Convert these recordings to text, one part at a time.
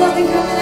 nothing coming.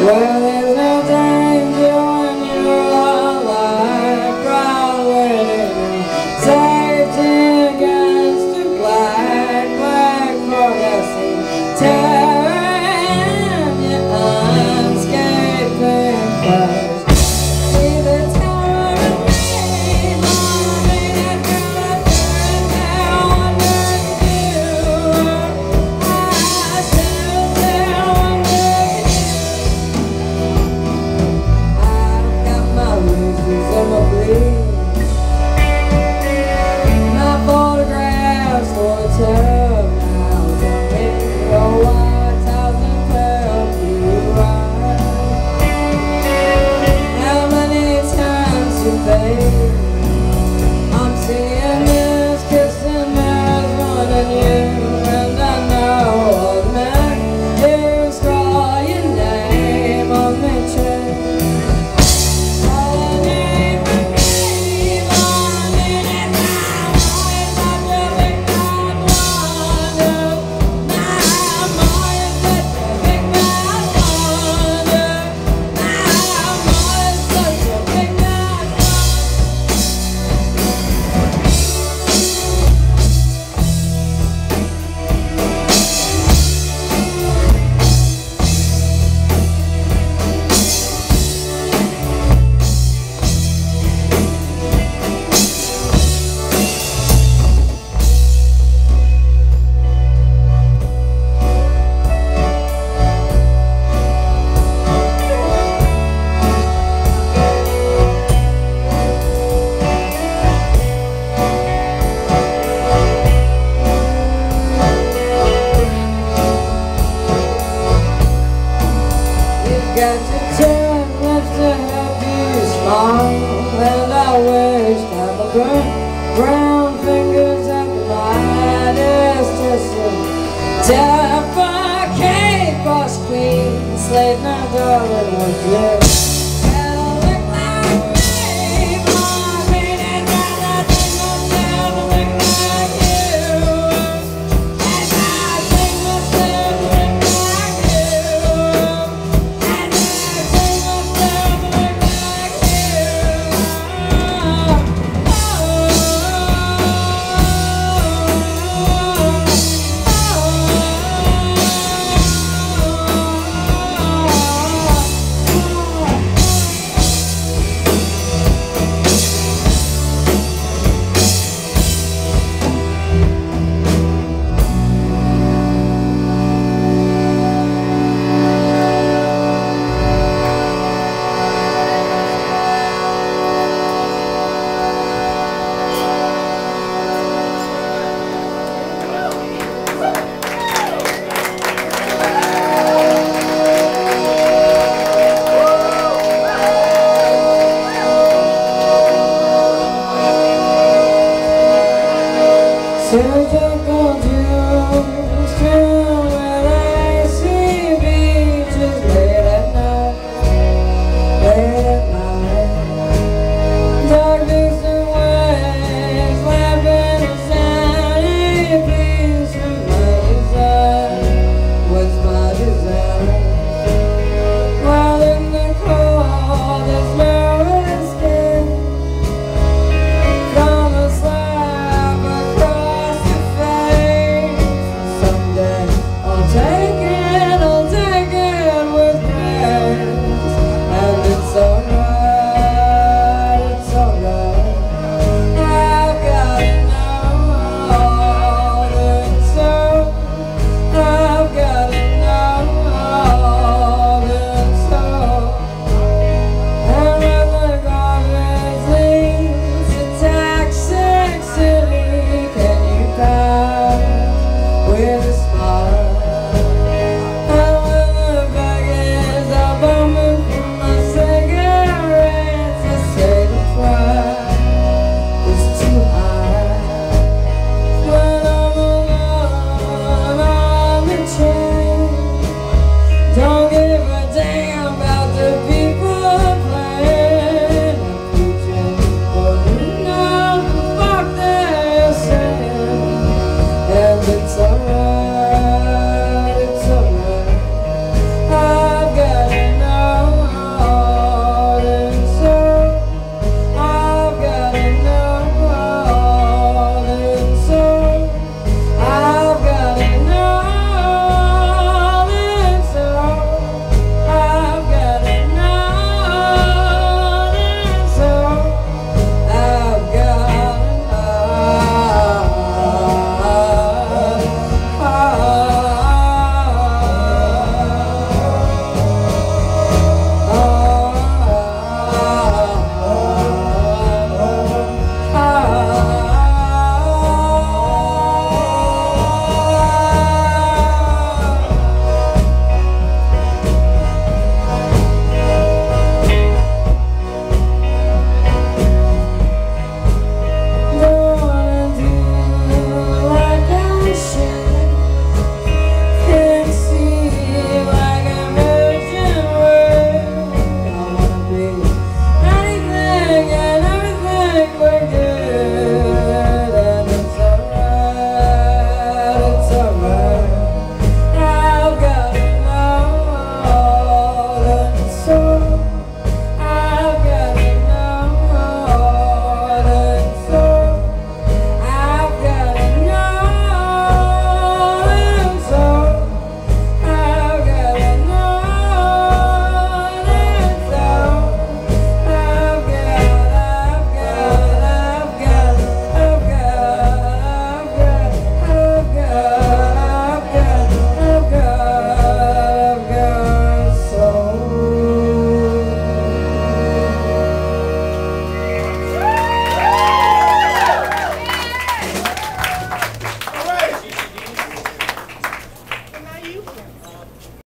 Well, burnt brown fingers and the light is just a cape boss queen slave now darling won't Tell